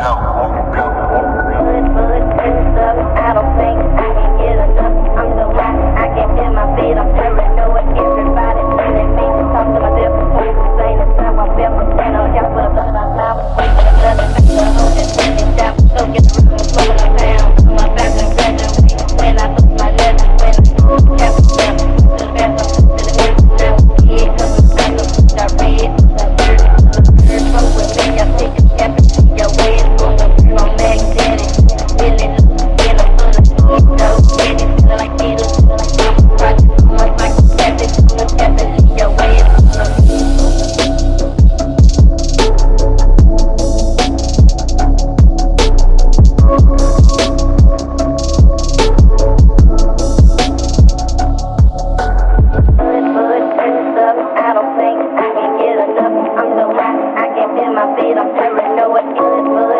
No. I'm paranoid, illness,